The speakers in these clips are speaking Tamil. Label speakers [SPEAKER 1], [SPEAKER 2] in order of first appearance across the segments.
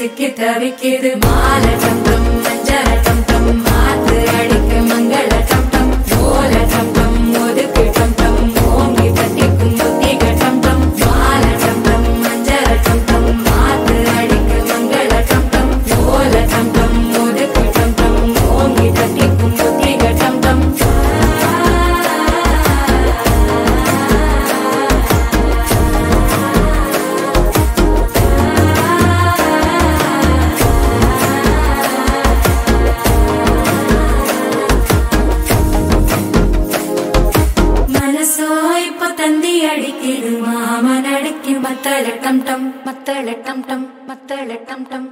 [SPEAKER 1] சிக்கி தவிக்கிது மாலை தந்தம் ചെയ്ത് മാമനടയ്ക്ക് മത്തളട്ടം ടം മത്തളട്ടം ടം മത്തളട്ടം ടം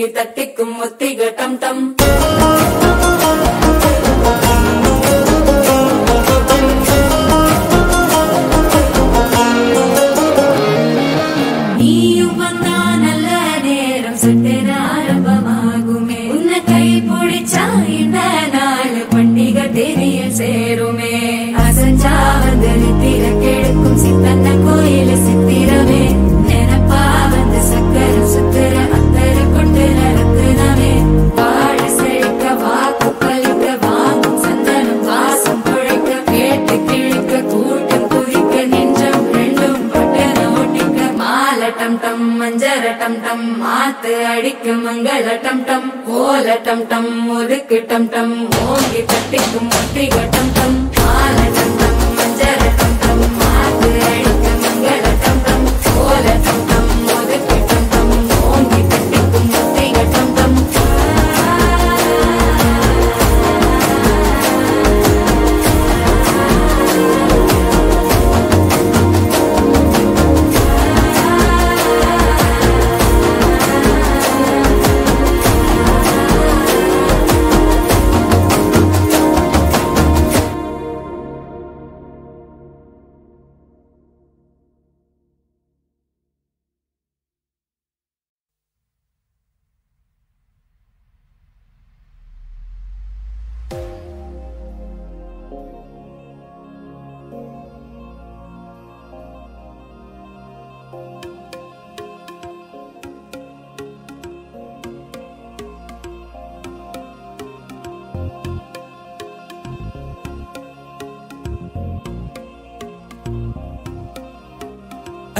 [SPEAKER 1] गितटिक् मुत्तिगटम् टम्। கோலட்டம் டம் மஞ்சரட்டம் டம் மாத்து அடிக்கும் மங்களட்டம் டம் கோலட்டம் டம் ஒதுக்கு டம் டம் ஓங்கி தட்டிக்கும் ஒட்டி கட்டம் டம்.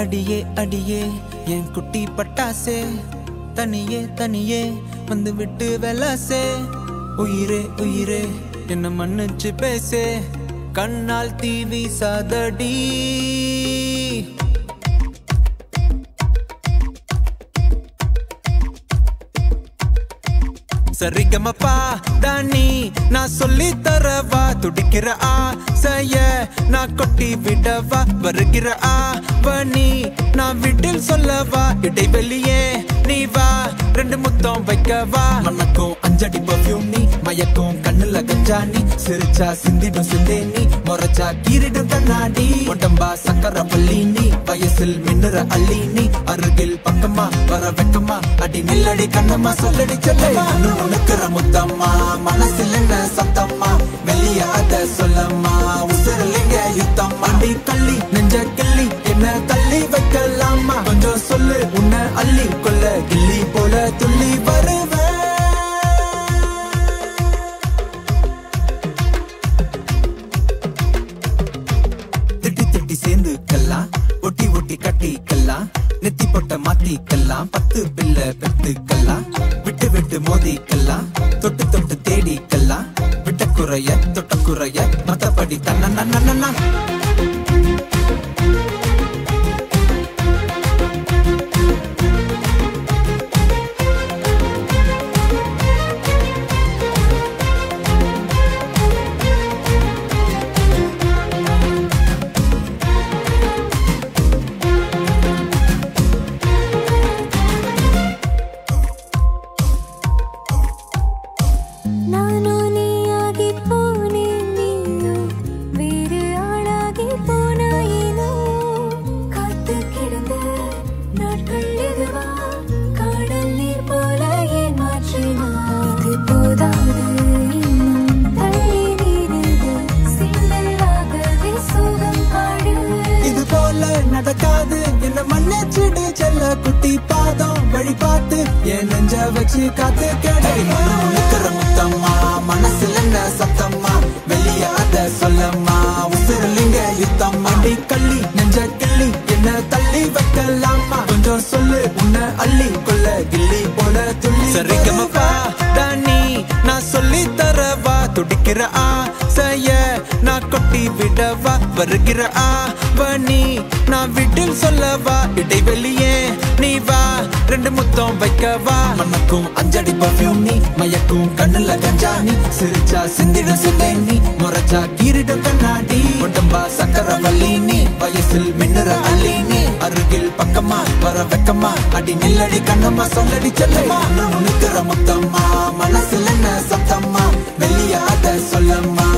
[SPEAKER 2] அடியே அடியே என் குட்டி பட்டாசே. தனியே தனியே வந்து விட்டு வெலாசே உயிரே உயிரே என்ன மன்னிச்சு பேசே. கண்ணால் தீவி சாதடி சரிகமப்பா தானி நான் சொல்லி தரவா? துடிக்கிற ஆ செய்ய நான் கொட்டி விடவா? வருகிற ஆ வனி நான் விட்டில் சொல்லவா? இடைவெளியே நீ வா. ரெண்டு முத்தம் வைக்க வா. மணக்கும் அஞ்சடி பர்ஃப்யூம் நீ மயக்கும் கண்ணுல கச்சா நீ. சிரிச்சா சிந்திடும் சிந்தே நீ முறைச்சா கீரிடும் கண்ணாடி. உடம்பா சக்கர பள்ளி நீ வயசில் மின்னுற அள்ளி நீ. அருகில் பக்கமா வர வெக்கமா. அடி நில்லடி கண்ணம்மா சொல்லடி சொல்லமா நுணுக்கிற முத்தம்மா மனசில் என்ன சத்தம்மா? வெளிய அத சொல்லம்மா உசரலிங்க யுத்தம்மா? அடி கள்ளி மாத்திக்கலாம் பத்து பிள்ளை பெத்துக்கலாம் விட்டு விட்டு மோதிக்கலாம். தொட்டு தொட்டு தேடிக்கலாம். விட்ட குறைய தொட்ட குறைய மத்தபடி தன்னா
[SPEAKER 1] ನಾನು
[SPEAKER 2] மன்னிச்சிடு செல்ல குட்டி பாதம் வழி பார்த்து என் நெஞ்ச வச்சு காத்து கேடை. முத்தம்மா மனசுல என்ன சத்தம்மா? வெளியாத சொல்லம்மா. உசுரலிங்க யுத்தம் அடி கள்ளி நெஞ்ச கிள்ளி என்ன தள்ளி வைக்கலாமா கொஞ்சம் சொல்லு உன்னை அள்ளி கொள்ள கிள்ளி போல துள்ளி விடவா வருகிற ஆவணி? நான் விட்டில் சொல்லவா? இடைவெளியே நீ வா. ரெண்டு முத்தம் வைக்கவா? மனக்கும் அஞ்சடி பர்ஃபியூம் நீ மயக்கும் கண்ணுல கஞ்சா நீ. சிரிச்சா சிந்திட சிந்தை நீ முறைச்சா கீரிடும் கண்ணாடி. உடம்பா சக்கர வள்ளி நீ வயசில் மின்னுற அள்ளி நீ. அருகில் பக்கமா வர வெக்கமா. அடி நில்லடி கண்ணம்மா சொல்லடி செல்லம்மா. நிக்கிற முத்தம்மா மனசுல என்ன சத்தம்மா? வெளியாத சொல்லம்மா.